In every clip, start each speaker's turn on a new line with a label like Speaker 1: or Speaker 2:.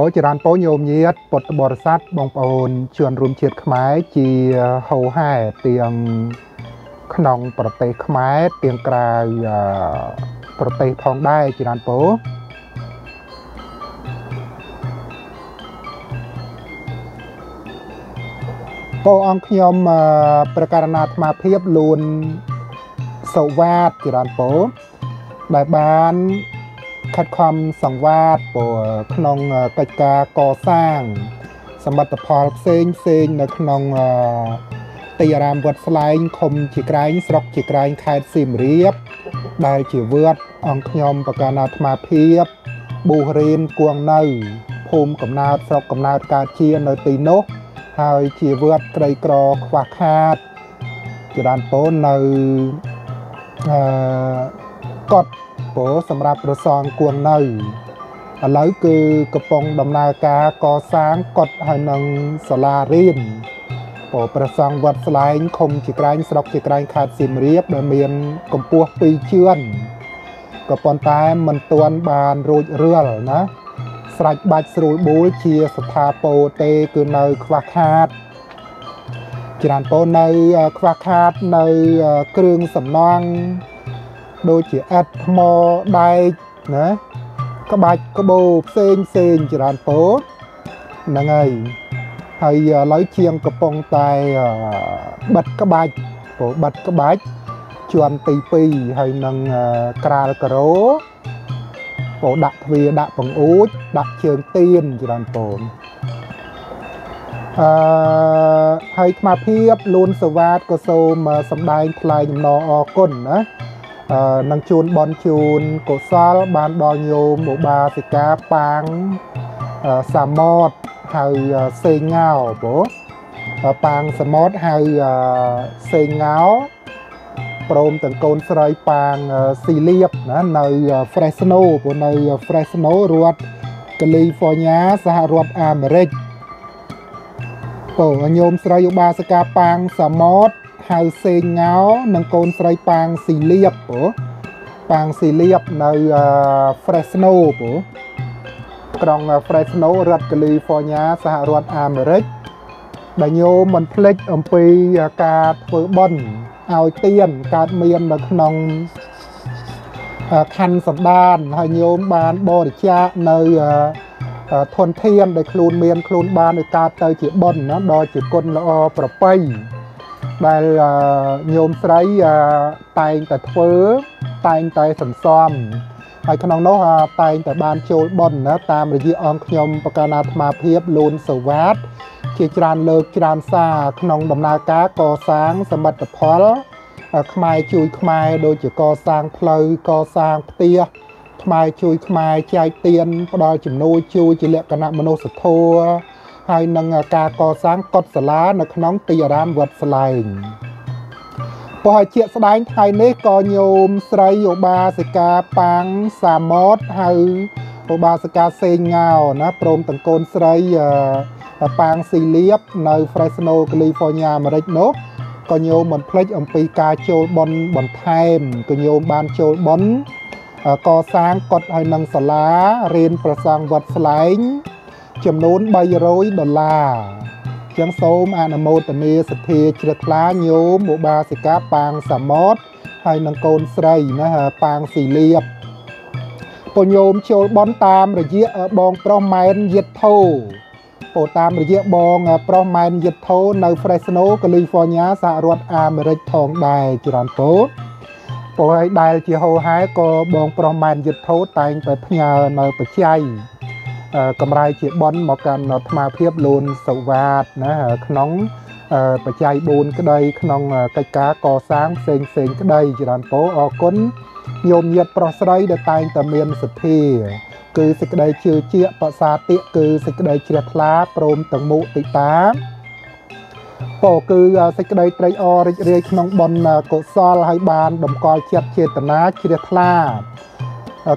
Speaker 1: ពោចរានពោញោមញាតពុទ្ធបរិស័ទបងប្អូនជនរួមជាតិខ្មែរជាហោហែទាំងក្នុងប្រទេសខ្មែរទាំងក្រៅប្រទេសផងដែរចរានពោពោអង្គខ្ញុំប្រកាសណាអាត្មាភាពលួនសវ៉ាតចរានពោដែលបាន ខិតខំសង្វាតក្នុងកិច្ចការកសាង សមិទ្ធផលផ្សេងផ្សេងនៅក្នុងទីអារាមវត្តស្លែងឃុំជាក្រែងស្រុកជាក្រែងខេត្តសៀមរាប ដែលជាវត្តអង្គខ្ញុំបកាណាអាត្មាភាពប៊ូរៀនគួងនៅភូមិកំណើតស្រុកកំណើតកើតជានៅទីនោះ ហើយជាវត្តក្រីក្រខ្វះខាតជាដានពូននៅអឺកត់ ពោសម្រាប់ប្រសងគួងនៅឥឡូវគឺកំពុងដំណើរការកសាងកត់ហើយនឹងសាលារៀនពោប្រសងវត្តស្លែងឃុំជាក្រែងស្រុកជាក្រែងខេត្តសៀមរាបដែលមានកម្ពស់2ជឿនក៏ប៉ុន្តែមិនទាន់បានរួចរឿលណាស្រេចបាច់ស្រួលបួលជាស្ថាពរទេគឺនៅខ្វះខាតច្រើនពោនៅខ្វះខាតនៅគ្រឿងសំណង់ ដូចជាអិតថ្មដែកណាក្បាច់ក្បូរផ្សេងផ្សេងច្រើនពោហ្នឹងហើយហើយឥឡូវជាងកំពុងតែបិទក្បាច់ពោបិទក្បាច់ជាន់ទី2ហើយនឹងក្រាលការ៉ូពោដាក់ទ្វាដាក់បង្អួចដាក់ជើងទៀនច្រើនពូនអឺហើយខ្មាភាពលួនសវ៉ាតក៏សូមសម្ដែងថ្លែងអំណរអគុណណាអឺ នឹងជូនបនជូនកុសលបានដល់ញោមឧបាសិកាប៉ាងសាមតហៅសេងងោបងប៉ាងសមុទ្រហៅសេងងោព្រមទាំងកូនស្រីប៉ាងស៊ីលៀបណានៅ Fresno ព្រោះនៅ Fresno រដ្ឋ California សហរដ្ឋអាមេរិកបងញោមស្រីឧបាសិកាប៉ាងសាម៉ត ហៅសេងងោនិងកូនស្រីប៉ាងស៊ីលៀបព្រោះប៉ាងស៊ីលៀបនៅ Fresno ព្រោះក្រុង Fresno រដ្ឋ California សហរដ្ឋអាមេរិកដែលញោមមិនភ្លេចអំពីការធ្វើបុណ្យឲ្យទៀនកើតមាននៅក្នុងខណ្ឌសម្ដានហើយញោមបានបរិច្ចាគនៅធនធានដែលខ្លួនមានខ្លួនបានឲ្យកើតទៅជាបុណ្យណាដល់ជាគុណល្អប្រពៃ ដែលញោមស្រីតែងតែធ្វើតែងតែសន្សំហើយក្នុងនោះតែងតែបានចូលបុណ្យណាតាមរយៈអង្គខ្ញុំបកាណាអាត្មាភាពលូនសវ៉ាតជាច្រើនលើកច្រើនសារក្នុងដំណើរការកសាងសមិទ្ធផលខ្មែរជួយខ្មែរដូចជាកសាងផ្លូវកសាងផ្ទះខ្មែរជួយខ្មែរចែកទានផ្ដល់ជំនួយជួយជាលក្ខណៈមនុស្សធម៌ ហើយនឹងការកសាងកុដិសាលានៅក្នុងទីអារាមវត្តស្លែងពោះឲ្យជាស្ដែងថ្ងៃនេះក៏ញោមស្រីឧបាសិកាប៉ាងសាម៉តហៅឧបាសិកាសេងងោណាព្រមទាំងកូនស្រីប៉ាងស៊ីលៀបនៅ Fresno California អាមេរិកនោះក៏ញោមមិនភ្លេចអំពីការចូលបនបន្ថែមក៏ញោមបានចូលបនកសាងកុដិហើយនឹងសាលារៀនប្រសង់វត្តស្លែង ចំនួន300ដុល្លារចឹងសូមអនុមោទនាសទ្ធាជ្រះថ្លាញោមឧបាសិកាប៉ាងសាម៉តហើយនឹងកូនស្រីណាប៉ាងស៊ីលៀបពញោមចូលបនតាមរយៈបងប្រុសម៉ែនយិតធោពោតាមរយៈបងប្រុសម៉ែនយិតធោនៅ Fresno California សហរដ្ឋអាមេរិកផងដែរច្រើនពោពោហើយដែលជាហោហែក៏បងប្រុសម៉ែនយិតធោតែងតែផ្ញើនៅបច្ច័យ កម្រៃជាប៉ុនមកកាន់អាត្មាភាពលូនសវ៉ាតណាក្នុងបច្ច័យ4ក្តី ក្នុងកិច្ចការកសាងផ្សេងផ្សេងក្តីច្រើនពោអរគុណញោមញាតប្រុសស្រីដែលតែងតែមានសទ្ធាគឺសេចក្តីជឿជាក់បសាតិគឺសេចក្តីជ្រះថ្លាព្រមទាំងមុទិតាពោគឺសេចក្តីត្រេកអររីករាយក្នុងបុណ្យកុសលហើយបានតម្កល់ចិត្តចេតនាជ្រះថ្លា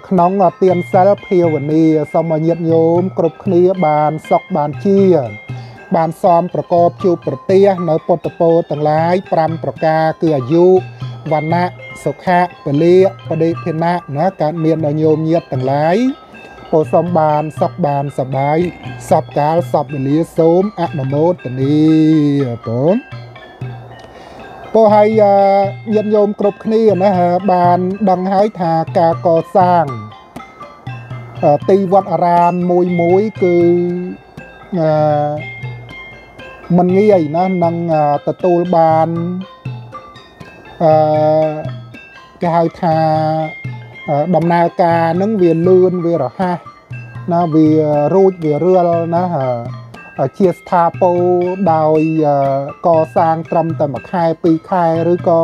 Speaker 1: ក្នុងទានសិលភាវនាសូមញាតញោមគ្រប់គ្នាបានសុខបានជា បានសមប្រកបជួបប្រទេសនៅពុទ្ធពោទាំងឡាយ5ប្រការគឺអាយុវណ្ណៈសុខៈពលៈបដិភិណៈណាកើតមានដល់ញោមញាតទាំងឡាយពោសំបានសុខបានសបាយសពកាលសពវេលាសូមអនុមោទនីបង ពោហើយញាតិញោមគ្រប់គ្នាណាបានដឹងហើយថាការកសាងទីវត្តអារាមមួយមួយគឺអឺมันងាយណានឹងទទួលបានអឺគេហៅថាដំណើរការហ្នឹងវាលឿនវារហ័សណាវារួចវារឿលណា ជាស្ថាពរដោយកសាងត្រឹមតែមួយខែពីរខែឬក៏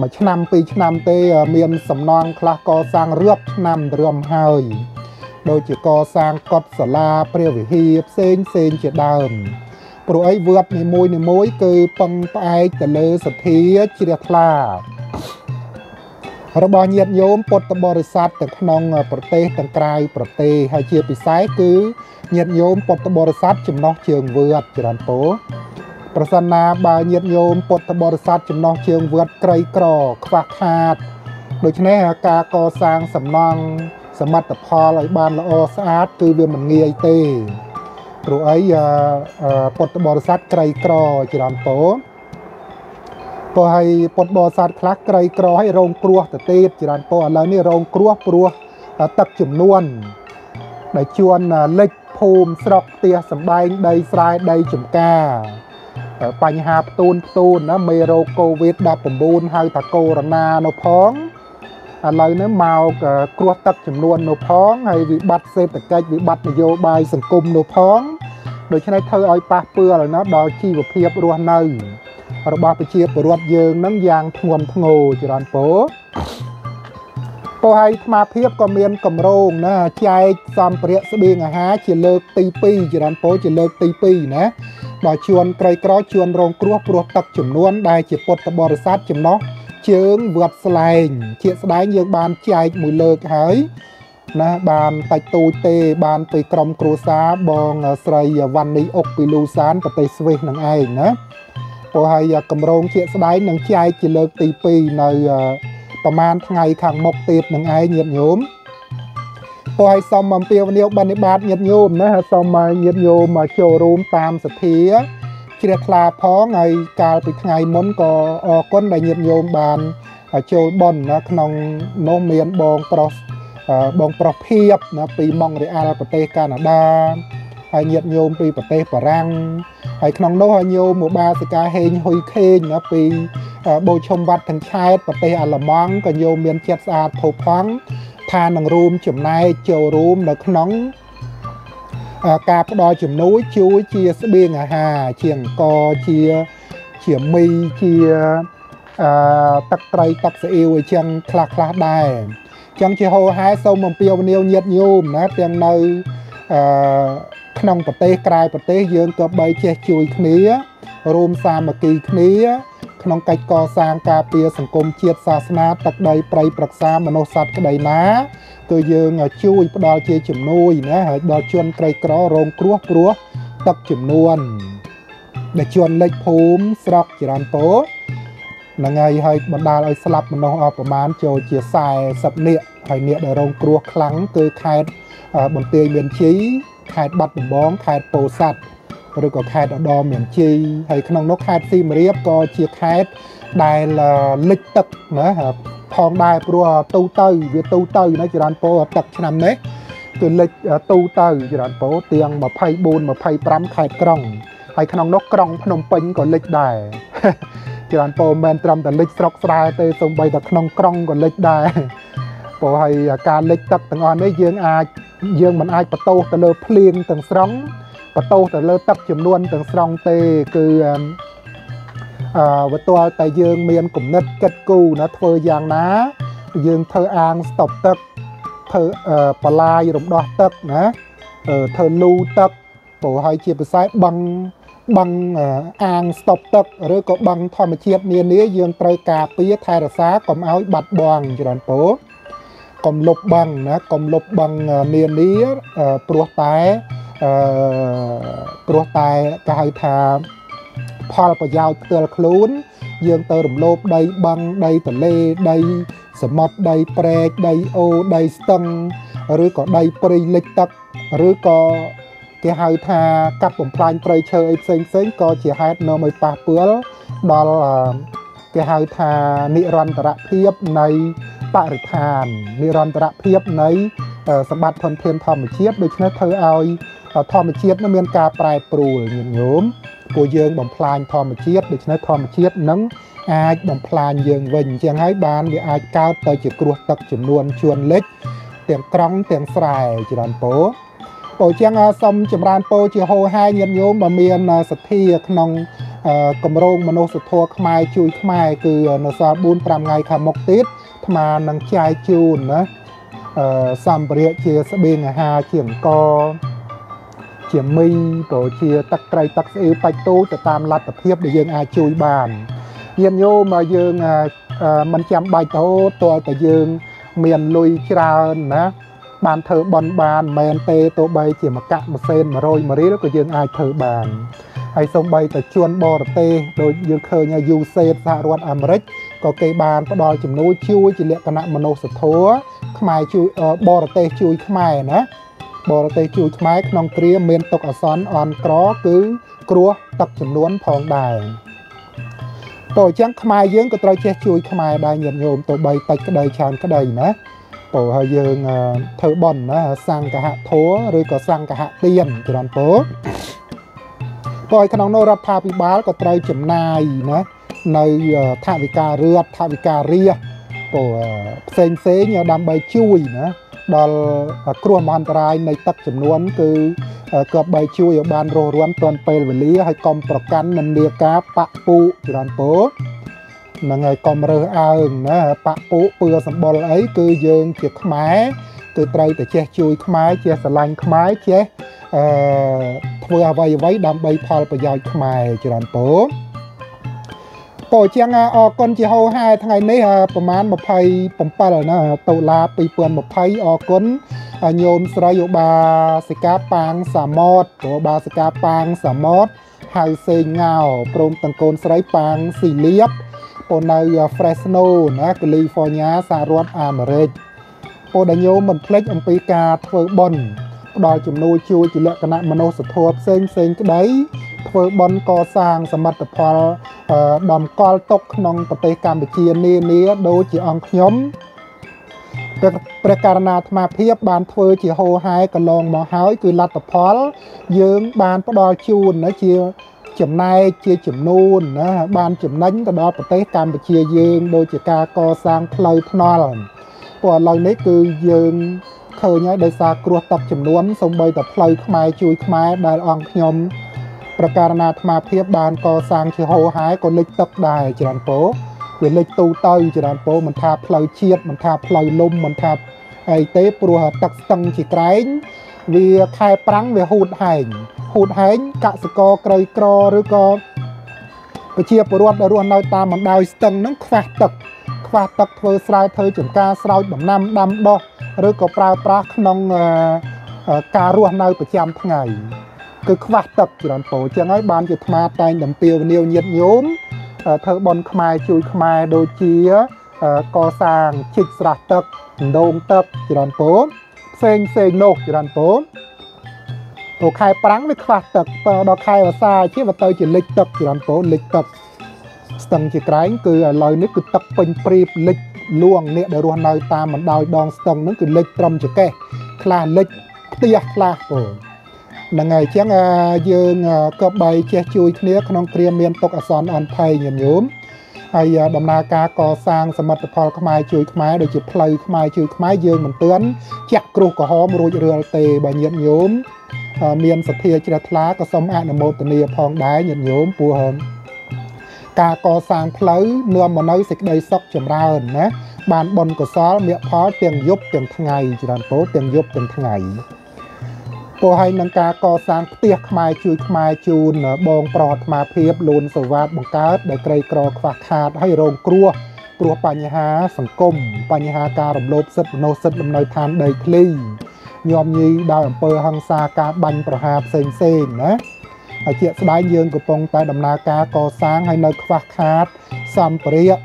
Speaker 1: មួយឆ្នាំពីរឆ្នាំទេ មានសំណងខ្លះកសាងរាប់ឆ្នាំរំហើយដូចជាកសាងកុដិសាលាព្រះវិហារផ្សេងផ្សេងជាដើមព្រោះអីវត្តនីមួយនីមួយគឺពឹងផ្អែកទៅលើសទ្ធាជ្រះថ្លា របស់ញាតិញោមពុទ្ធបរិស័ទទាំងក្នុងប្រទេសទាំងក្រៅប្រទេសហើយជាពិសេសគឺញាតិញោមពុទ្ធបរិស័ទចំណោះជើងវត្តចរន្តពោប្រសិនណាបើញាតិញោមពុទ្ធបរិស័ទចំណោះជើងវត្តក្រីក្រខ្វះខាតដូច្នេះការកសាងសំណង់សមិទ្ធផលឲ្យបានល្អស្អាតគឺវាមិនងាយទេព្រោះអីពុទ្ធបរិស័ទក្រីក្រចរន្តពោ ព្រោះឲ្យពុទ្ធបរិស័ទខ្លះក្រីក្រឲ្យរងគ្រោះទៅទៀតចរន្តពោឥឡូវនេះរងគ្រោះព្រោះទឹកចំនួនដែលជួនលិចភូមិស្រុកផ្ទះសំបែងដីស្រែដីចំការបញ្ហាផ្ទូនផ្ទូនណាមេរោគកូវីដ19 ហៅថាកូវីដនៅផងឥឡូវនេះមកគ្រោះទឹកចំនួននៅផងហើយវិបត្តិសេដ្ឋកិច្ចវិបត្តិនយោបាយសង្គមនៅផងដូច្នេះធ្វើឲ្យប៉ះពាល់ណាដល់ជីវភាពរស់នៅ របស់ប្រជាពលរដ្ឋយើងនឹងយ៉ាងធ្ងន់ធ្ងរចរន្តពោពោហើយអាត្មាភាពក៏មានកម្រងណាចែកសម្ភារៈស្បៀងអាហារជាលើកទី2ចរន្តពោជាលើកទី2ណាដល់ជួនក្រីក្រជួនរងគ្រោះព្រោះទឹកចំនួនដែលជាពុទ្ធបរិស័ទចំណោះជើងវត្តស្លែង ជាស្ដែងយើងបានចែកមួយលើកហើយណាបានតាច់ទូចទេ បានទៅក្រុមគ្រួសារបងស្រីវណ្ណីអុកពីលូសានប្រទេសស្វីសនឹងឯងណា ព្រោះហើយកម្រងជាស្ដែងនឹងចែកជាលើកទី2នៅប្រហែលថ្ងៃខាងមុខទៀតនឹងឯងញាតិញោមព្រោះឲ្យសូមអំពាវនាវបនិបាតញាតិញោមណាសូមញាតិញោមចូលរួមតាមសទ្ធាជ្រះថ្លាផងហើយកាលពីថ្ងៃមុនក៏អរគុណដែលញាតិញោមបានចូលបន់ណាក្នុងនោះមានបងប្រុសបងប្រុសភៀបណាពីម៉ុងរ៉េអាល់ប្រទេសកាណាដា ហើយញាតិញោមពីប្រទេសបារាំងហើយក្នុងនោះហើយញោមមកបាសិកាហេងហ៊ុយខេងណាពីបូឈុំវត្តទាំងឆែតប្រទេសអាល្លឺម៉ង់ក៏ញោមមានចិត្តស្អាតផូផង់ថានឹងរួមចំណែកចូលរួមនៅក្នុងការផ្ដល់ជំនួយជួយជាស្បៀងអាហារជាអង្គជាជាមីជាអឺទឹកត្រីទឹកស្អ៊ីវអីចឹងខ្លះខ្លះដែរចឹងជាហោហែសូមអំពាវនាវញាតញោមណាទាំងនៅអឺ ក្នុងប្រទេសក្រៅប្រទេសយើងក៏បីចេះជួយគ្នារួមសាមគ្គីគ្នាក្នុងកិច្ចកសាងការពារសង្គមជាតិសាសនាទឹកដីប្រៃប្រឹក្សាមនុស្សសត្វក្តីណាគឺយើងជួយផ្ដល់ជាជំនួយណាហើយដល់ជនក្រីក្ររងគ្រោះព្រោះទឹកចំនួនដែលជនលិចភូមិស្រុកចរន្តពោហ្នឹងហើយហើយបណ្ដាលឲ្យស្លាប់មនុស្សអស់ប្រមាណចូលជា40នាក់ហើយអ្នកដែលរងគ្រោះខ្លាំងគឺខេត្តបន្ទាយមានជ័យ ខេត្តបាត់ដំបងខេត្តពោធិ៍សាត់ឬក៏ខេត្តឧត្តរមានជ័យហើយក្នុងនោះខេត្តសៀមរាបក៏ជាខេត្តដែលលិចទឹកណាផងដែរព្រោះទូទៅវាទូទៅណាចរន្តពោទឹកឆ្នាំនេះគឺលិចទូទៅចរន្តពោទាំង24 25ខេត្តក្រុងហើយក្នុងនោះក្រុងភ្នំពេញក៏លិចដែរចរន្តពោមិនមែនត្រឹមតែលិចស្រុកស្រែទេសូម្បីតែក្នុងក្រុងក៏លិចដែរព្រោះហើយការលិចទឹកទាំងអស់នេះយើងអាច យើងមិនអាចបន្ទោសទៅលើភ្លៀងទាំងស្រុងបន្ទោសទៅលើទឹកចំនួនទាំងស្រុងទេគឺអឺវត្តលតែយើងមានគំនិតគិតគូរណាធ្វើយ៉ាងណា យើងធ្វើអាងស្តុបទឹកធ្វើបលាយរំដោះទឹកណាធ្វើលូទឹកព្រោះហើយជាពិសេសបឹងបឹងអាងស្តុបទឹកឬក៏បឹងធម្មជាតិនានាយើងត្រូវការពារថែរក្សាកុំឲ្យបាត់បង់ច្រើនពោ កុំលុបបឹងណាកុំលុបបឹងនានាព្រោះតែអឺព្រោះតែគេហៅថាផលប្រយោជន៍ផ្ទាល់ខ្លួន យើងទៅរំលោភដីបឹងដីទលេដីសមុទ្រដីព្រែកដីអូដីស្ទឹងឬក៏ដីព្រៃលិចទឹកឬក៏គេហៅថាកាប់បំផ្លាញព្រៃឈើអីផ្សេងផ្សេងក៏ជាហេតុនាំឲ្យប៉ះពាល់ដល់គេហៅថានិរន្តរភាពនៃ បរិស្ថាននិរន្តរភាពនៃសម្បត្តិធនធានធម្មជាតិដូច្នេះធ្វើឲ្យធម្មជាតិនឹងមានការប្រែប្រួលញាតិញោមពួកយើងបំផ្លាញធម្មជាតិដូច្នេះធម្មជាតិនឹងអាចបំផ្លាញយើងវិញអញ្ចឹងហើយបានវាអាចកើតទៅជាគ្រោះទឹកចំនួនជួនលិចទាំងក្រង់ទាំងស្រែច្រើនពោពោចឹងសូមចម្រើនពោជាហោហាយញាតិញោមបើមានសទ្ធាក្នុងគម្រោងមនុស្សធម៌ខ្មែរជួយខ្មែរគឺនៅសល់4 5ថ្ងៃខាងមុខទៀត អាត្មានឹងចែកជូនណាអឺសម្ភារៈជាស្បៀងអាហារជាអង្គជាមីក៏ជាទឹកត្រីទឹកស្អ៊ីវបាច់ទូទៅតាមលទ្ធភាពដែលយើងអាចជួយបានញាតិញោមមកយើងមិនចាំបាច់ទៅតើតែយើងមានលុយច្រើនណាបានធ្វើបន់បានមិនមែនទេទោះបីជាមកកាក់ម៉ាស៊ីន100មួយរៀលក៏យើងអាចធ្វើបានហើយសូម្បីតែជួនបរទេសដូចយើងឃើញ USAID សហរដ្ឋអាមេរិក ក៏គេបានផ្ដល់ជំនួយជួយជាលក្ខណៈមនុស្សធម៌ខ្មែរជួយបរទេសជួយខ្មែរណាបរទេសជួយខ្មែរក្នុងគ្រាមានទុកអសន្នអន់ក្រគឺគ្រោះទឹកចំនួនផងដែរតើអញ្ចឹងខ្មែរយើងក៏ត្រូវចេះជួយខ្មែរដែរញាតិញោមទៅបីតិចក្តីច្រើនក្តីណាពោហើយយើងធ្វើបន់ណាសង្កហធัวឬក៏សង្កហទានច្រើនពោក៏ឲ្យក្នុងនោះរដ្ឋាភិបាលក៏ត្រូវចំណាយណា នៅថវិការដ្ឋថវិការាជពោផ្សេងផ្សេងដើម្បីជួយណាដល់គ្រោះមហន្តរាយនៃទឹកចំនួនគឺក៏បីជួយឲ្យបានរស់រានទាន់ពេលវេលាហើយកុំប្រកាន់និន្នាការបពពុច្រើនពោហ្នឹងហើយកុំរើសអើងណាបពពុពឿសម្បុរអីគឺយើងជាខ្មែរគឺត្រូវតែចេះជួយខ្មែរចេះស្រឡាញ់ខ្មែរចេះអឺធ្វើអ្វីអ្វីដើម្បីផលប្រយោជន៍ខ្មែរច្រើនពោ ពោជាងអរគុណជាហោហែថ្ងៃនេះប្រហែល27ណាតុលា2020អរគុណញោមស្រីឧបាសិកាប៉ាងសាម៉តឧបាសិកាប៉ាងសាម៉តហៅសេងងោព្រមទាំងកូនស្រីប៉ាងស៊ីលៀបពោនៅ Fresno ណា California សហរដ្ឋអាមេរិកពោដែលញោមមិនភ្លេចអំពីការធ្វើបុណ្យផ្ដល់ជំនួយជួយជាលក្ខណៈមនុស្សធម៌ផ្សេងផ្សេងក្តី ធ្វើបន់កសាង សមិទ្ធផលដំកល់ទុកក្នុងប្រទេសកម្ពុជានានាដូចជាអង្គខ្ញុំព្រះករណាអាត្មាភាពបានធ្វើជាហោហែកន្លងមកហើយគឺលទ្ធផល យើងបានផ្ដល់ជូនណាជាចំណែកជាចំនួនណាបានចំណេញទៅដល់ប្រទេសកម្ពុជាយើង ដូចជាការកសាងផ្លូវថ្នល់ព្រោះឥឡូវនេះគឺយើងឃើញហើយដោយសារគ្រោះទឹកចំនួនសំបីតែផ្លូវខ្មែរជួយខ្មែរដែលអង្គខ្ញុំ ប្រការណាអាត្មាភាពបានកសាងជាហោហែក៏លិចទឹកដែរច្រើនពោវាលិចទូទៅច្រើនពោមិនថាផ្លូវជាតិមិនថាផ្លូវលំមិនថាអីទេព្រោះទឹកស្ទឹងជាក្រែងវាខែប្រាំងវាហូតហែងហូតហែងកសិករក្រីក្រឬក៏ប្រជាពលរដ្ឋដែលរស់នៅតាមបណ្ដោយស្ទឹងហ្នឹងខ្វះទឹកខ្វះទឹកធ្វើស្រែធ្វើចំការស្រោចដំណាំដាំដុះឬក៏ប្រើប្រាស់ក្នុងការរស់នៅប្រចាំថ្ងៃ គឺខ្វះទឹកច្រើនពោអញ្ចឹងហើយបានជាអាត្មាតែងដំពាវនាវញាតិញោមធ្វើបន់ខ្មែរជួយខ្មែរដូចជាកសាងជីកស្រះទឹកដងទឹកច្រើនពោផ្សេងផ្សេងនោះច្រើនពោទៅខែប្រាំងវាខ្វះទឹកដល់ខែវស្សាជាវាទៅជាលិចទឹកច្រើនពោលិចទឹកស្ទឹងជាក្រែងគឺឥឡូវនេះគឺទឹកពេញព្រៀបលិចលួងអ្នកដែលរស់នៅតាមបណ្ដោយដងស្ទឹងហ្នឹងគឺលិចត្រឹមចកេះខ្លះលិចផ្ទះខ្លះពោ ហ្នឹងហើយអញ្ចឹងយើងក៏បីចេះជួយគ្នាក្នុងគ្រាមានទុកអសន្នអន់ភ័យញាតិញោមហើយដំណើរការកសាងសមិទ្ធផលខ្មែរជួយខ្មែរដូចជាផ្លូវខ្មែរជួយខ្មែរយើងមិនទាន់ចាក់គ្រោះក្រហមរួចរាល់ទេបើញាតិញោមមានសទ្ធាជ្រះថ្លាក៏សូមអនុមោទនាផងដែរញាតិញោមព្រោះការកសាងផ្លូវនាំមកនៅសេចក្តីសុខចម្រើនណាបានបុណ្យកុសលមគ្គផលទាំងយប់ទាំងថ្ងៃច្រើនពោទាំងយប់ទាំងថ្ងៃ ពោហើយនឹងការកសាងផ្ទះខ្មែរជួយខ្មែរជូនបងប្រុសអាត្មាភាពលូនសវ៉ាតបង្កើតដែលក្រីក្រខ្វះខាតហើយរងគ្រោះព្រោះបញ្ហាសង្គមបញ្ហាការរំលោភសិទ្ធិមនុស្សសិទ្ធិលំនៅឋានដីធ្លីញោមញីដោយអំពើហិង្សាការបាញ់ប្រហារផ្សេងផ្សេងណាហើយជាក់ស្ដែងយើងកំពុងតែដំណើរការកសាងហើយនៅខ្វះខាតសម្ភារៈ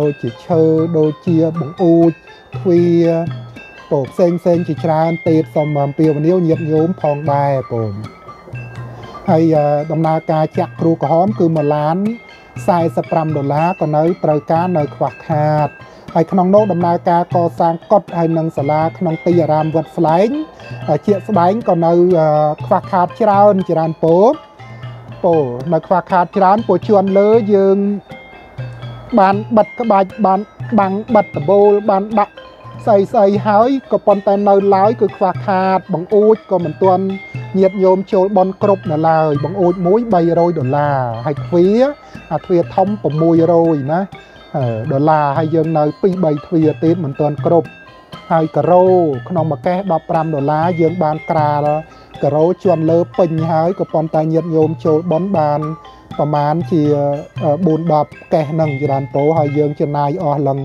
Speaker 1: ដូចជាឈើដូចជាបង្អួចទ្វារ ពោផ្សេងផ្សេងជាច្រើនទៀតសូមអំពាវនាវញាតិញោមផងដែរពោហើយដំណើរការចាក់គ្រូក្រហមគឺ1ឡាន45ដុល្លារក៏នៅត្រូវការនៅខ្វះខាតហើយក្នុងនោះដំណើរការកសាងកុដិហើយនិងសាលាក្នុងទីអារាមវត្តស្លែងជាក់ស្ដែងក៏នៅខ្វះខាតច្រើនច្រើនពោពោនៅខ្វះខាតច្រើនពោជួនលើយើងបានបិទក្បាច់បានបាំងបិទដបូលបានដាក់ ស្អីស្អីហើយក៏ប៉ុន្តែនៅឡើយគឺខ្វះខាត បង្អួចក៏មិនទាន់ញាតញោមចូលបនគ្រប់នៅឡើយបង្អួចមួយ300ដុល្លារហើយទ្វាអាទ្វាធំ600ណាដុល្លារហើយយើងនៅ2 3ទ្វាទៀតមិនទាន់គ្រប់ហើយការ៉ូក្នុងមួយកេះ15ដុល្លារយើងបានក្រាលការ៉ូជន់លើពេញហើយក៏ប៉ុន្តែញាតញោមចូលបនបានប្រហែលជា4 10កេះនឹងច្រើនពោហើយយើងចំណាយអស់ឡើង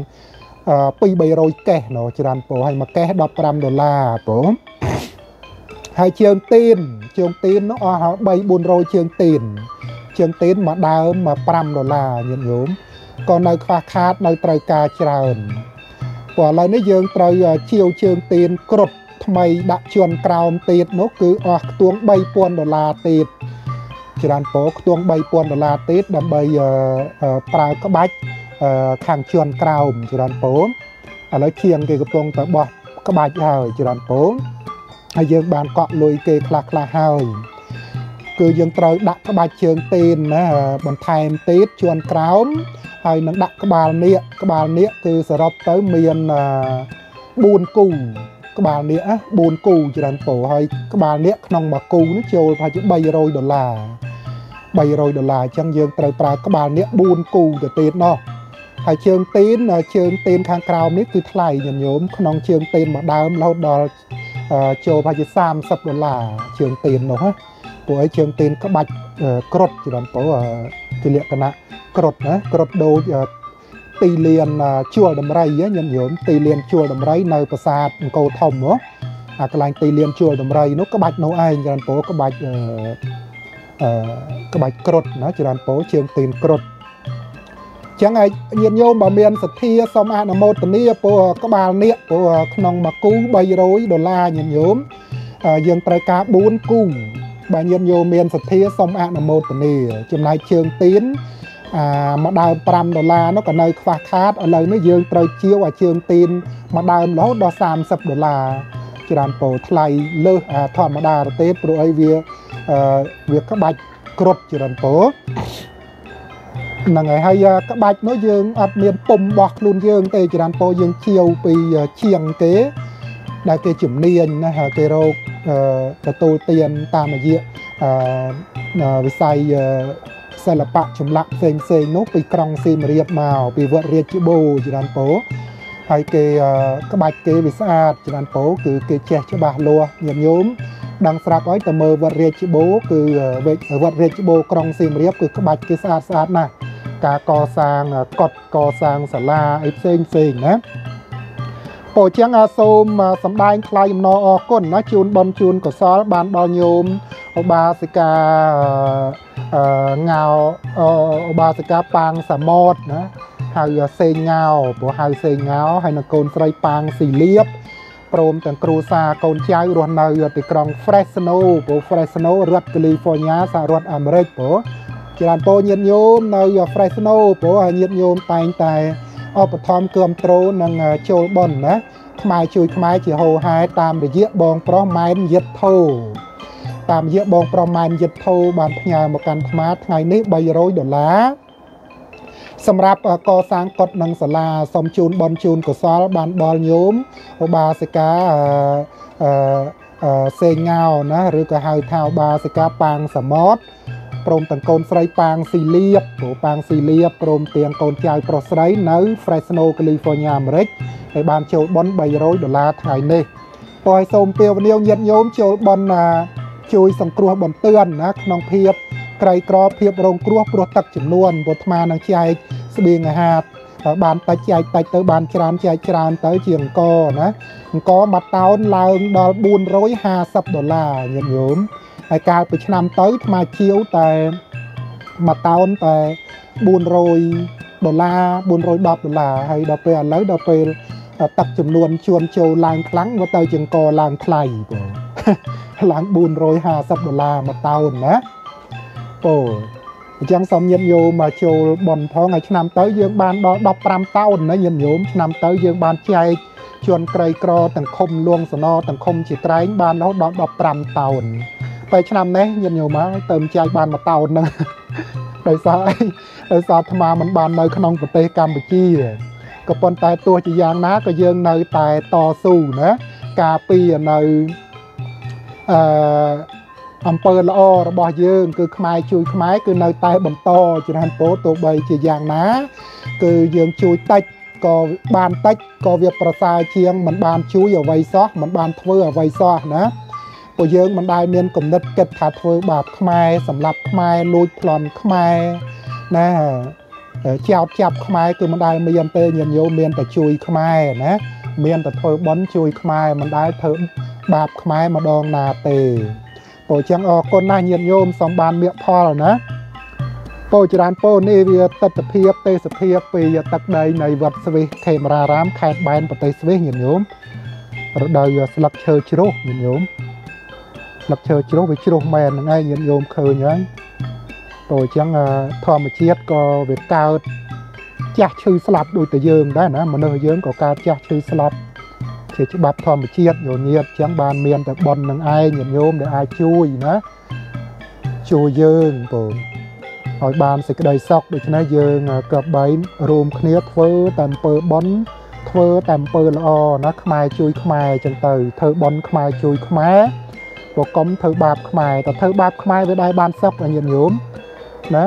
Speaker 1: 2 300កេះណោច្រើនពោហើយមួយកេះ15ដុល្លារពោហើយជើងទៀនជើងទៀននោះអស់3 400ជើងទៀនជើងទៀនមួយដើមមក5ដុល្លារញាតិញោមក៏នៅខ្វះខាតនៅត្រូវការច្រើនព្រោះឥឡូវនេះយើងត្រូវជាវជើងទៀនគ្រុតថ្មីដាក់ជន់ក្រោមទៀតនោះគឺអស់ខ្ទង់3000ដុល្លារទៀតច្រើនពោខ្ទង់3000ដុល្លារទៀតដើម្បីប្រើក្បាច់ ខាងជន់ក្រោមច្រើនពោឥឡូវជាងគេកំពុងតែបោះក្បាច់ហើយច្រើនពោហើយយើងបានកក់លុយគេខ្លះខ្លះហើយគឺយើងត្រូវដាក់ក្បាច់ជើងទេនណាបន្ថែមទៀតជួនក្រោមហើយនឹងដាក់ក្បាលនាគក្បាលនាគគឺសរុបទៅមាន4គូក្បាលនាគ4គូច្រើនពោហើយក្បាលនាគក្នុងមួយគូនេះចូលប្រហែលជា300ដុល្លារ300ដុល្លារអញ្ចឹងយើងត្រូវប្រើក្បាលនាគ4គូទៅទៀតណោះ ហើយជើងទៀនជើងទៀនខាងក្រោមនេះគឺថ្លៃញញោមក្នុងជើងទៀនមួយដើមរហូតដល់ចូលប្រហែលជា30ដុល្លារជើងទៀននោះណាពួកឯងជើងទៀនក្បាច់ក្រុតច្រើនពោជាលក្ខណៈក្រុតណាក្រុតដូចទីលានជួលដំរីញញញោមទីលានជួលដំរីនៅប្រាសាទអង្គរធំហ៎អាកន្លែងទីលានជួលដំរីនោះក្បាច់នោះឯងច្រើនពោក្បាច់អឺក្បាច់ក្រុតណាច្រើនពោជើងទៀនក្រុត ចឹងឯញាតិញោមបើមានសទ្ធាសូមអនុមោទនាពោក្បាលនាគពោក្នុងមួយគូ300ដុល្លារញាតិញោមយើងត្រូវការ4គូបើញាតិញោមមានសទ្ធាសូមអនុមោទនាចំណែកជើងទៀនអាមួយដើម5ដុល្លារនោះក៏នៅខ្វះខាតឥឡូវនេះយើងត្រូវជាវអាជើងទៀនមួយដើមរហូតដល់30ដុល្លារច្រើនពោថ្លៃលើសធម្មតាទេព្រោះអីវាវាក្បាច់គ្រប់ច្រើនពោ ហ្នឹងហើយហើយក្បាច់នោះយើងអត់មានពុំបោះខ្លួនយើងទេច្រើនពោយើងជាវពីជាងគេដែលគេជំនាញណាគេរកទទួលទានតាមរយៈវិស័យសិល្បៈចម្លាក់ផ្សេងផ្សេងនោះពីក្រុងសៀមរាបមកពីវត្តរាជបូច្រើនពោហើយគេក្បាច់គេវាស្អាតច្រើនពោគឺគេចេះច្បាស់លាស់ញាតិញោមដឹងស្រាប់ហើយទៅមើលវត្តរាជបូគឺវត្តរាជបូក្រុងសៀមរាបគឺក្បាច់គេស្អាតស្អាតណាស់ ការកសាងកុដកសាងសាលាអីផ្សេងផ្សេងណាពោចឹងសូមសម្ដែងថ្លែងអំណរអគុណណាជូនបនជូនកសលបានដល់ញោមឧបាសិកាងៅឧបាសិកាប៉ាងសាម៉តណាហៅសេងងៅព្រោះហៅសេងងៅហើយនៅកូនស្រីប៉ាងស៊ីលៀបព្រមទាំងគ្រួសារកូនចៅរស់នៅទីក្រុង Fresno ព្រោះ Fresno រដ្ឋ California សហរដ្ឋអាមេរិកព្រោះ ច្រើនពោញាតញោមនៅ Fresno ព្រោះញាតញោមតែងតែឧបត្ថម្ភគ្រប់ត្រូលនិងចូលបនណាខ្មែរជួយខ្មែរជាហោហែតាមរយៈបងប្រុសម៉ែនយិតធោតាមរយៈបងប្រុសម៉ែនយិតធោបានផ្ញើមកកាន់ខ្មែរថ្ងៃនេះ300ដុល្លារសម្រាប់កសាងកុដិនិងសាលាសូមជូនបនជូនកុសល បានដល់ញោមឧបាសិកាអឺសេងងោណាឬក៏ហៅថាឧបាសិកាប៉ាងសមុទ្រ ព្រមទាំងកូនស្រីប៉ាងស៊ីលៀបព្រោះប៉ាងស៊ីលៀបព្រមទាំងកូនចៅប្រុសស្រីនៅ Fresno California អាមេរិកហើយបានចូលបន300ដុល្លារថ្ងៃនេះពោឲ្យសូមពាវនាវញាតិញោមចូលបនជួយសង្គ្រោះបន្ទាន់ណាក្នុងភាពក្រីក្រភាពរងគ្រោះព្រោះទឹកចំនួនពុទ្ធមានឹងចែកស្បៀងអាហារបានតិចចែកតិចទៅបានច្រើនចែកច្រើនទៅជាអង្គណាអង្គមួយតោនឡើងដល់450ដុល្លារញាតិញោម ហើយកាលពីឆ្នាំទៅថ្មជាវតែមួយតោនតែ400ដុល្លារ410ដុល្លារហើយដល់ពេលឥឡូវដល់ពេលទឹកចំនួនជួនចូលឡើងខ្លាំងមកទៅជាងកឡើងថ្លៃបងឡើង450ដុល្លារមួយតោនណាពោអញ្ចឹងសូមញាតិញោមមកចូលបនផងហើយឆ្នាំទៅយើងបានដល់15តោនណាញាតិញោមឆ្នាំទៅយើងបានចែកជួនក្រីក្រទាំងខុំលួងសណទាំងខុំជាត្រែងបានរហូតដល់15តោន ពេលឆ្នាំនេះញាតិញោមមកទៅចែកបានមួយតោនហ្នឹងដោយសារអីដោយសារអាត្មាមិនបាននៅក្នុងប្រទេសកម្ពុជាក៏ប៉ុន្តែទោះជាយ៉ាងណាក៏យើងនៅតែតស៊ូណាការពីនៅអឺអំពើល្អរបស់យើង គឺខ្មែរជួយខ្មែរគឺនៅតែបន្តច្រើនពោទោះបីជាយ៉ាងណា គឺយើងជួយតិចក៏បានតិចក៏វាប្រសើរជាងមិនបានជួយអ្វីសោះមិនបានធ្វើអ្វីសោះណា ពួកយើងមិនដែលមានគំនិតគិតថាធ្វើបាបខ្មែរសម្រាប់ខ្មែរលួចប្លន់ខ្មែរណាចោតចាប់ខ្មែរគឺមិនដែលមានទេញាតិញោមមានតែជួយខ្មែរណាមានតែធ្វើបន់ជួយខ្មែរមិនដែលធ្វើបាបខ្មែរម្ដងណាទេពោចឹងអរគុណណាស់ញាតិញោមសំបានមៀកផលណាពោច្រើនពោនេះវាទស្សនភាពទេសភាពពីទឹកដីនៃវត្តស្វិសខេមរារាមខេត្តបែនប្រទេសស្វិសញាតិញោមរដូវស្លឹកឈើជ្រុះញាតិញោម ស្លឹកឈើជ្រុះវាជ្រុះមែនហ្នឹងឯងញាតិញោមឃើញហើយព្រោះអញ្ចឹងធម្មជាតិក៏វាកើតចាស់ឈឺស្លាប់ដូចតែយើងដែរណាមនុស្សយើងក៏កើតចាស់ឈឺស្លាប់ជាច្បាប់ធម្មជាតិញញៀតអញ្ចឹងបានមានតែប៉ុននឹងឯងញាតិញោមដែលអាចជួយណាជួយយើងបងឲ្យបានសេចក្តីសុខដូច្នេះយើងក៏បីរួមគ្នាធ្វើតែអំពើបុណ្យធ្វើតែអំពើល្អណាខ្មែរជួយខ្មែរអញ្ចឹងទៅធ្វើបុណ្យខ្មែរជួយខ្មែរ ព្រោះកុំធ្វើបាបខ្មែរតែធ្វើបាបខ្មែរវាដែរបានសុខញាតិញោមណា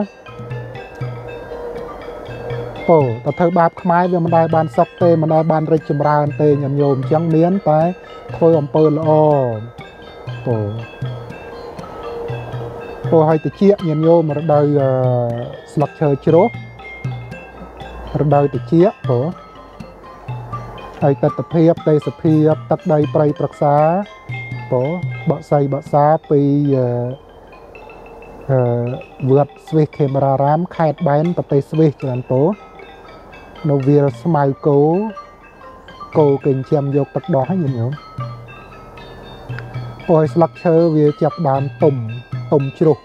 Speaker 1: ពោតែធ្វើបាបខ្មែរវាមិនដែលបានសុខទេមិនដែលបានរីកចម្រើនទេញាតិញោមអញ្ចឹងមានតែធ្វើអំពើល្អពោពោឲ្យតិចញាតិញោមរដូវស្លឹកឈើជ្រុះរដូវតិចពោហើយទស្សនភាពទេសភាពទឹកដីព្រៃប្រក្សា ពោបកសៃបកសាពីអឺវត្តស្វិសខេមរារាមខេត្តបែនប្រទេសស្វិសច្រើនពោនៅវាលស្មៅគោគោគេញៀមយកទឹកដោះហ្នឹងញោមព្រោះស្លឹកឈើវាចាប់ដើមទុំទុំជ្រុះ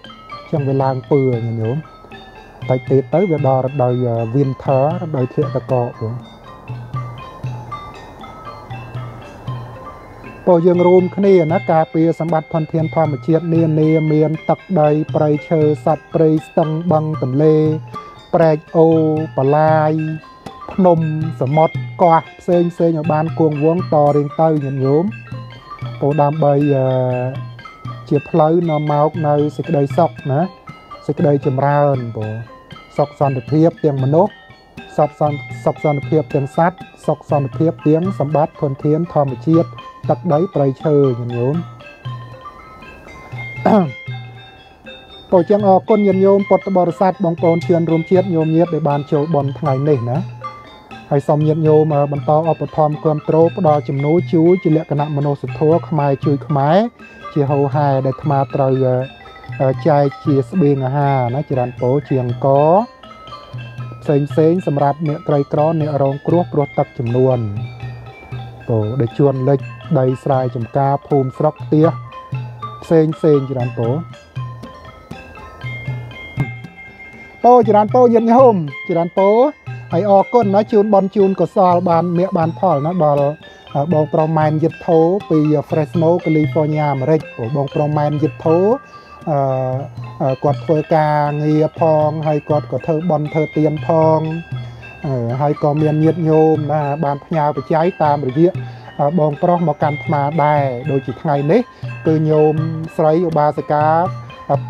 Speaker 1: ចឹងវាឡើងពើញោមតែទៀតទៅវាដល់រដូវ winter រដូវធ្លាក់តកបង ពោយើងរួមគ្នាណាការពារសម្បត្តិធនធានធម្មជាតិនានាមានទឹកដីព្រៃឈើសត្វព្រៃស្ទឹងបឹងទន្លេ ប្រែកអូបលាយភ្នំសមុទ្រកោះផ្សេងផ្សេងឲ្យបានគួងវងតរៀងទៅញាតិញោមពោដើម្បីជាផ្លូវនាំមកនៅសេចក្តីសុខណាសេចក្តីចម្រើនពោសុខសន្តិភាពទាំងមនុស្ស សុខសន្តិសុខសន្តិភាពទាំងសត្វសុខសន្តិភាពទាំងសម្បត្តិធនធានធម្មជាតិទឹកដីព្រៃឈើញាតិញោមពោចឹងអរគុណញាតិញោមពុទ្ធបរិស័ទបងប្អូនជឿនរួមជាតិញោមញាតិដែលបានចូលបន់ថ្ងៃនេះណាហើយសូមញាតិញោមបន្តឧបត្ថម្ភគ្រប់គ្រងផ្ដល់ជំនួយជួយជាលក្ខណៈមនុស្សធម៌ខ្មែរជួយខ្មែរជាហោហែដែលអាត្មាត្រូវចែកជាស្បៀងអាហារណាចរន្តពោជាអង្គ ផ្សេងផ្សេងសម្រាប់អ្នកក្រីក្រអ្នករងគ្រោះព្រោះទឹកចំនួនពោដែលជួនលិចដីស្រែចម្ការភូមិស្រុកផ្ទះផ្សេងផ្សេងចរន្តពោពោចរន្តពោញាតិញោមចរន្តពោហើយអរគុណណាជូនបនជូនកសលបានមាក់បានផលណាដល់បងប្រុសម៉ែនយិតធោពី Fresno California អាមេរិកបងប្រុសម៉ែនយិតធោអឺ គាត់ធ្វើការងារផងហើយគាត់ក៏ធ្វើបន់ធ្វើទៀនផងហើយក៏មានញាតញោមណាបានផ្ញើបច្ច័យតាមរយៈបងប្រុសមកកាន់ថ្មដែរដូចជាថ្ងៃនេះ គឺញោមស្រីឧបាសិកា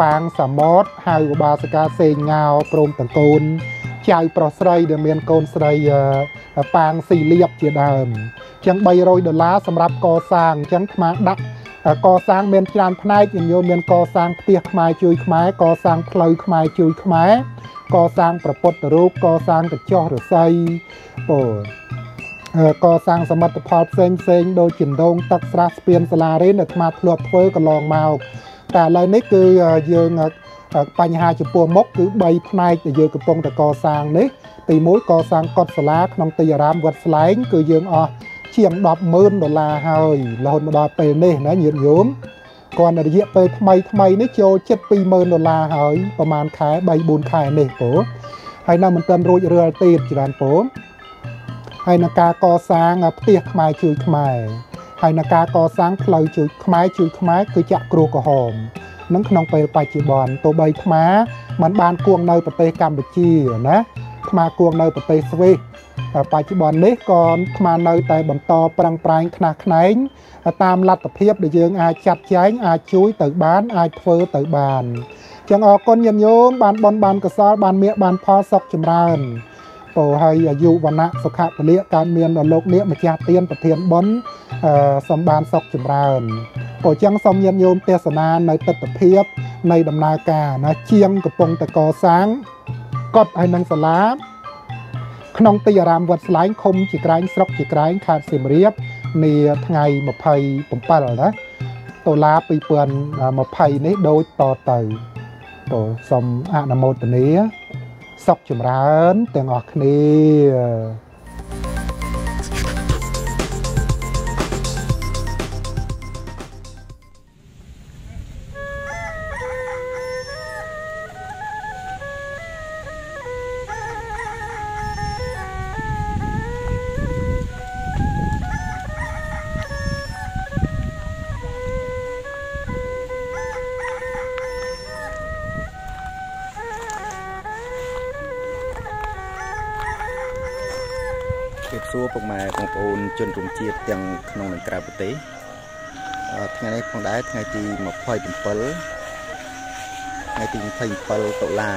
Speaker 1: ប៉ាងសាម៉តហៅឧបាសិកាសេងងោព្រមទាំងកូនចៅប្រុសស្រីដែលមានកូនស្រីប៉ាងស៊ីលៀបជាដើមអញ្ចឹង300ដុល្លារសម្រាប់កសាងអញ្ចឹងថ្មដាក់ កសាងមានច្រើនផ្នែកញោមមានកសាងផ្ទះខ្មែរជួយខ្មែរកសាងផ្លូវខ្មែរជួយខ្មែរកសាងប្រពុតរូបកសាងកញ្ចោះរស័យពោកសាងសមិទ្ធផលផ្សេងផ្សេងដូចជាដងទឹកស្រះស្ពានសាលារៀនដែលអាត្មាធ្លាប់ធ្វើកន្លងមកតែឥឡូវនេះគឺយើងបញ្ហាចំពោះមុខគឺ3ផ្នែកដែលយើងកំពុងតែកសាងនេះទី1កសាងកុដិសាលាក្នុងទីអារាមវត្តស្លែងគឺយើងអស់
Speaker 2: ជាង100000ដុល្លារហើយរហូតមកដល់ពេលនេះណាញាតិញោមគាត់រយៈពេលថ្មីថ្មីនេះចូលចិត្ត20000ដុល្លារហើយប្រហែលខែ3 4ខែនេះពូហើយនៅមិនទាន់រួចរាល់ទៀតច្រើនពូហើយនឹងការកសាងផ្ទះខ្មែរជួយខ្មែរហើយនឹងការកសាងផ្លូវជួយខ្មែរជួយខ្មែរគឺចាក់គ្រោះក្រហមនឹងក្នុងពេលបច្ចុប្បន្នទោះបីខ្មែរมันបានគួងនៅប្រទេសកម្ពុជាណាខ្មែរគួងនៅប្រទេសស្វីស បច្ចុប្បន្ននេះក៏ខ្មែរនៅតែបន្តប្រឹងប្រែងខ្នះខ្នែងតាមលទ្ធភាពដែលយើងអាចចាត់ចែងអាចជួយទៅបានអាចធ្វើទៅបានចឹងអរគុណញាតិញោមបានបនបានកសលបានមៀកបានផលសុខចម្រើនពោហើយអាយុវណ្ណៈសុខៈពលៈកើតមានដល់លោកនេះម្ចាស់ទានប្រធានបុណ្យសំបានសុខចម្រើនពោចឹងសូមញាតិញោមទេសនានៅទស្សនភាពនៃដំណើរការណាជាងកំពុងតកសាងកត់ហើយនឹងសាលា ក្នុងទីអារាមវត្តស្លែងឃុំជាក្រែងស្រុកជាក្រែងខេត្តសៀមរាបនាថ្ងៃ27ណាដុល្លារ2020នេះដូចតទៅទៅសូមអនុមោទនាសុខចម្រើនទាំងអស់គ្នា ជនរួមជាតិទាំងក្នុងនិងក្រៅប្រទេសថ្ងៃនេះផងដែរថ្ងៃទី27ថ្ងៃទី27តុលា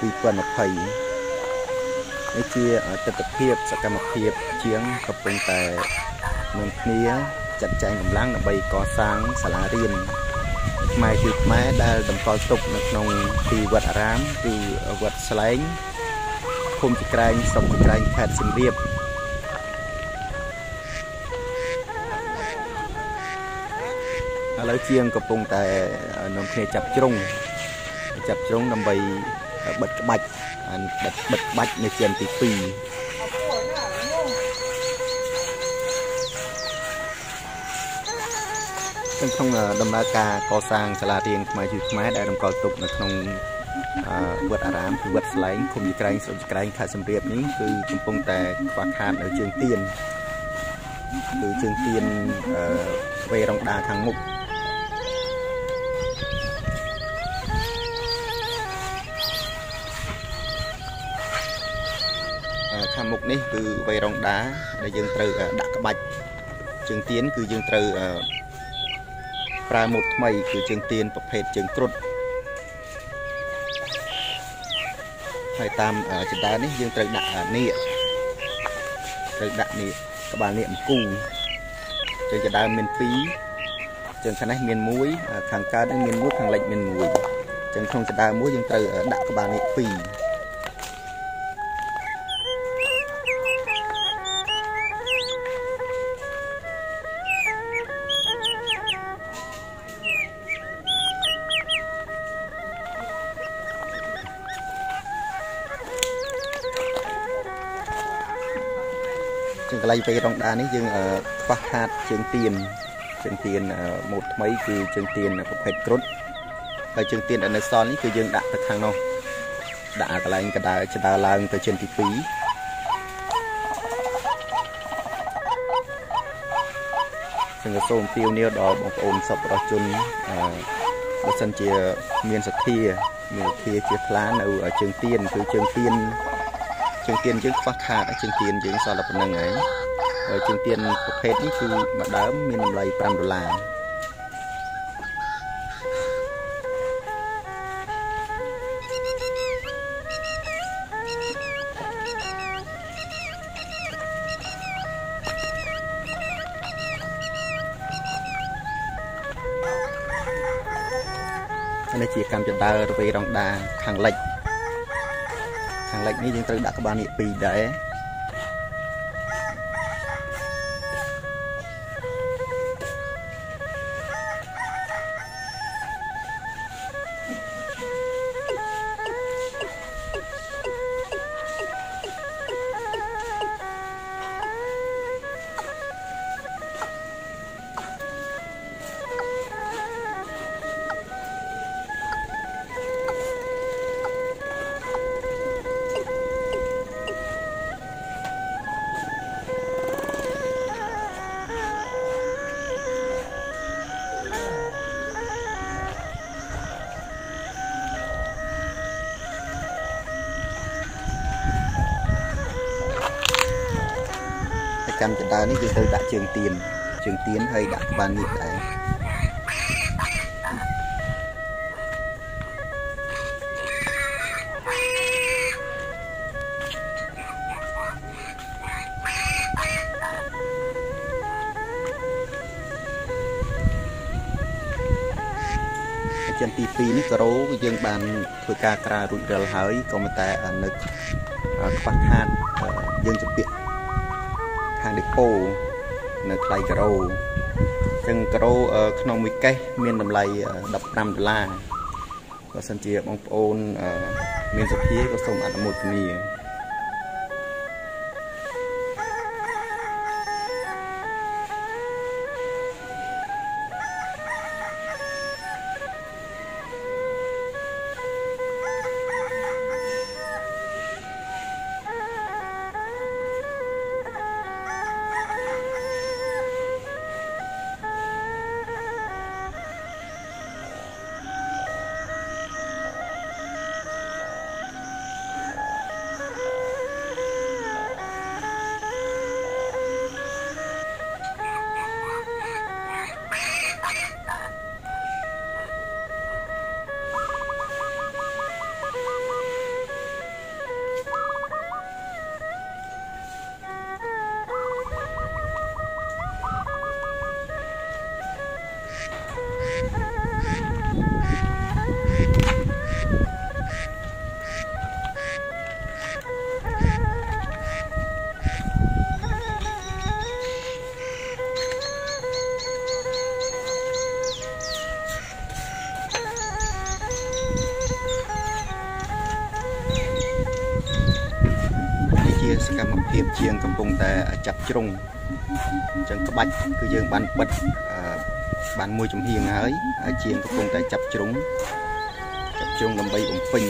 Speaker 2: 2020នេះជាទស្សនភាពសកម្មភាពជាងកំពុងតែនឹងគ្នាចាត់ចែងកម្លាំងដើម្បីកសាងសាលារៀនខ្មែរគឺខ្មែរដែលតម្កល់ទុកនៅក្នុងទីវត្តអារាមគឺវត្តស្លែងភូមិចក្រែងស្រុកចក្រែងខេត្តសៀមរាប ឥឡូវជាងកំពុងតែនាំគ្នាចាប់ជ្រុងចាប់ជ្រុងដើម្បីបិទក្បាច់បិទបិទក្បាច់នៅជាទី2ក្នុងដំណើរការកសាងសាលារៀនខ្មែរជួយខ្មែរដែលរំកល់ទុកនៅក្នុងវត្តអារាមគឺវត្តស្លែងឃុំយក្រែងស្រុកយក្រែងខេត្តសំរាបនេះគឺកំពុងតែខ្វះខាតនៅជើងទៀនគឺជើងទៀនវេរងដាខាងមុខ នេះគឺវៃរងដាដែលយើងត្រូវដាក់ក្បាច់ជើងទៀនគឺយើងត្រូវប្រើម៉ូតថ្មី គឺជើងទៀនប្រភេទជើងគ្រុឌហើយតាមចដើនេះយើងត្រូវដាក់នាគត្រូវដាក់នាគក្បាលនាគអង្គូជើងចដើមាន2ជើងខាងនេះមាន1ខាងកើតនេះមាន1ខាងលិចមាន1ចឹងក្នុងចដើមួយយើងត្រូវដាក់ក្បាលនាគ2 កន្លែងពេលរងដានេះយើងខ្វះខាតជើងទៀនជើងទៀនម៉ូតថ្មីគឺជើងទៀនប្រភេទគ្រុឌហើយជើងទៀនដែលនៅសល់នេះគឺយើងដាក់ទៅខាងនោះដាក់កន្លែងកដើចដើឡើងទៅជើងទី2ចឹងក៏សូមពៀវនាវដល់បងប្អូនសប្បុរសជនអឺបើសិនជាមានសទ្ធាមានសទ្ធាជាខ្លានៅជើងទៀនគឺជើងទៀនជើងទៀនយើងខ្វះខាតជើងទៀនយើងសល់តែប៉ុណ្្នឹងឯងហើយ ជើងទៀនប្រភេទនេះគឺមួយដើមមានតម្លៃ5ដុល្លារនេះជាកម្មចដើរវេរងដាខាងលិចខាងលិចនេះយើងត្រូវដាក់ក្បាលនេះ2ដែរ កម្មចដើនេះយើងត្រូវដាក់ជើងទៀនជើងទៀនហើយដាក់ក្បាលញៀកដែរចិនទី2នេះការ៉ូយើងបានធ្វើការក្រារួចរាល់ហើយក៏ប៉ុន្តែនៅខ្វះខាតយើងជំពាក់ ខាងដេប៉ូនៅថ្លៃការ៉ូអញ្ចឹងការ៉ូក្នុងមួយកេសមានតម្លៃ15ដុល្លារបើសិនជាបងប្អូនមានសភាក៏សូមអនុមោទនា ជ្រុងអញ្ចឹងក្បាច់គឺយើងបានបិទបានមួយចំហៀងហើយហើយជាងកំពុងតែចាប់ជ្រុងចាប់ជ្រុងដើម្បីបំពេញ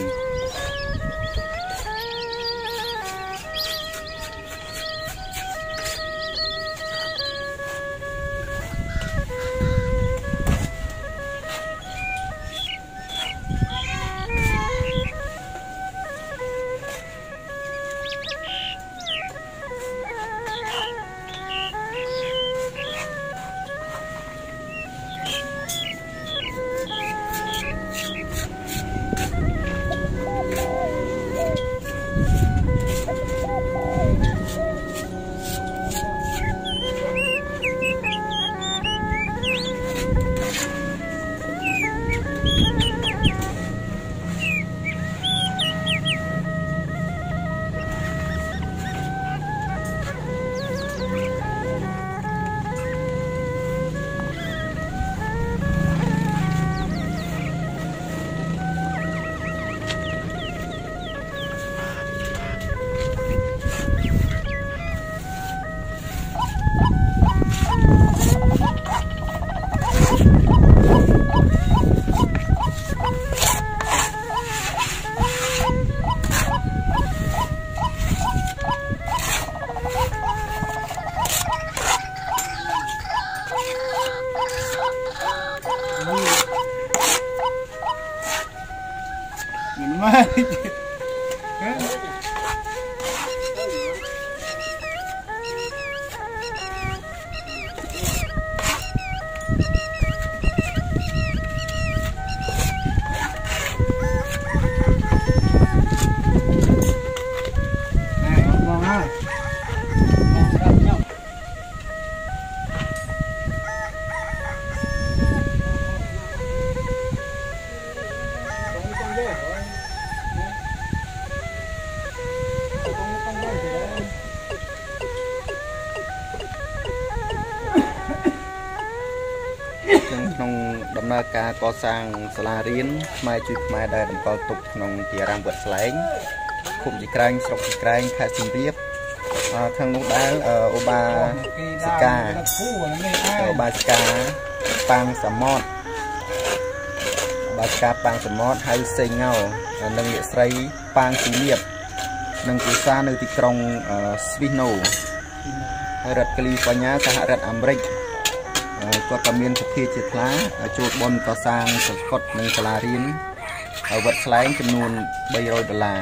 Speaker 2: ក្នុ ការកសាងសាលារៀនខ្មែរជួយខ្មែរដែលតម្កល់ទុកក្នុងទីអារាមវត្តស្លែងភូមិជីក្រែងស្រុកជីក្រែងខេត្តសៀមរាបខាងនោះដែលអូបាសិកាអូបាសិកាប៉ាងសមុទ្របាសិកាប៉ាងសមុទ្រហៅសេងងោនិងអ្នកស្រីប៉ាងស៊ីលៀបនិងគូសានៅទីក្រុងស្វីសណូរដ្ឋកាលីហ្វ័រញ៉ាសហរដ្ឋអាមេរិក គាត់ក៏មានសភាជាថ្លាជួលបនកសាងសង្កត់និងសាលារៀនវត្តស្លែងចំនួន300ដុល្លារ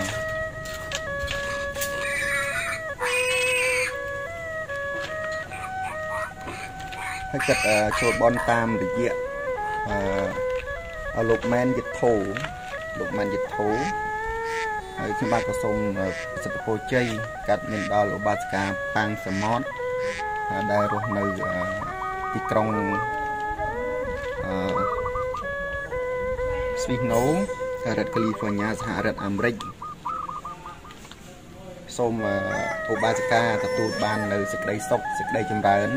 Speaker 2: ហើយចិត្តចូលបនតាមរយៈអឺលោកម៉ែនយិតធូលោកម៉ែនយិតធូហើយខ្ញុំបាទក៏សូមសិទ្ធិពោជ័យកាត់មានដល់ឧបាសិកាប៉ាងសមុទ្រដែលរស់នៅ ទីក្រុងអឺស្វីសណូរដ្ឋកាលីហ្វ័រញ៉ាសហរដ្ឋអាមេរិកសូមឧបាសិកាទទួលបាននៅសេចក្តីសុខសេចក្តីចម្រើន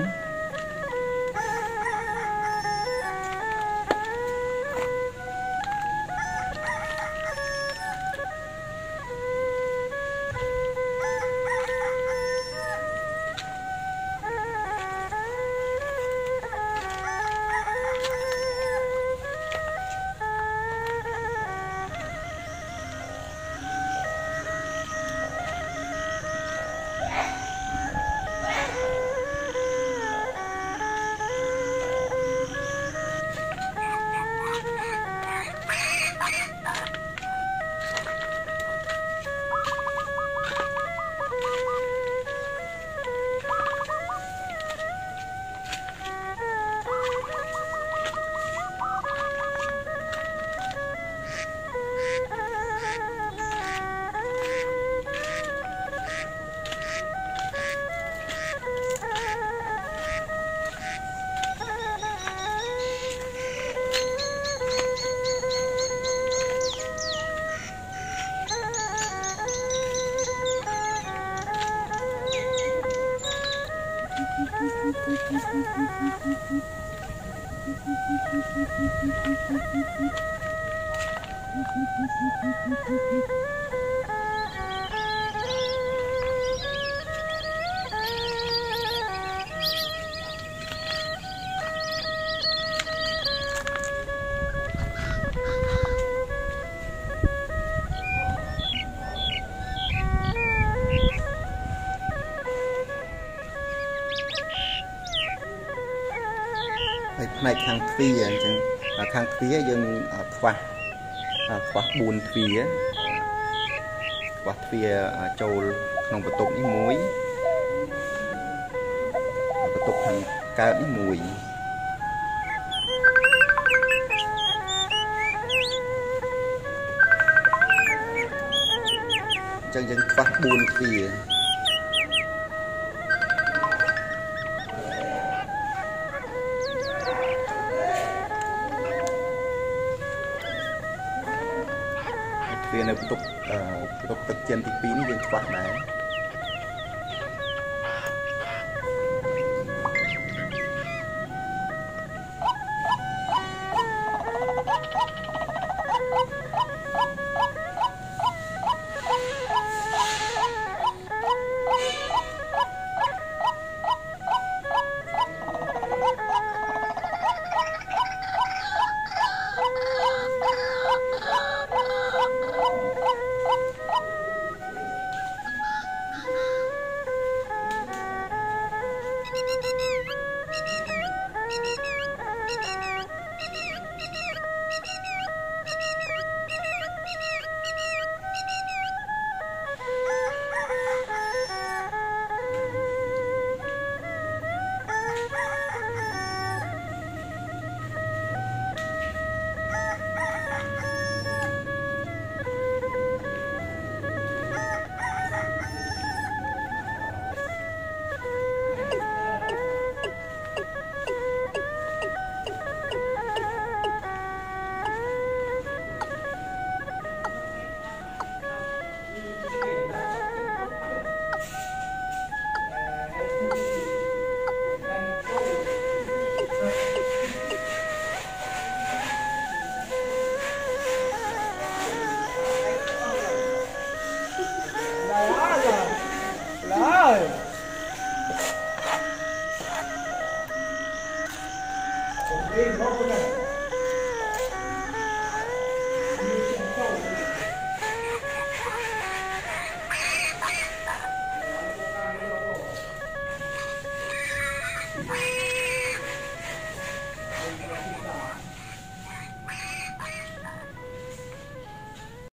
Speaker 2: ខាងទ្វារអញ្ចឹងខាងទ្វារយើងខ្វះខ្វះ4ទ្វារខ្វះទ្វារចូលក្នុងបន្ទប់នេះមួយបន្ទប់ខាងកើតនេះមួយអញ្ចឹងយើងខ្វះ4ទ្វារវា បន្ទប់ទឹកចិនទី2នេះយើងខ្វះដែរ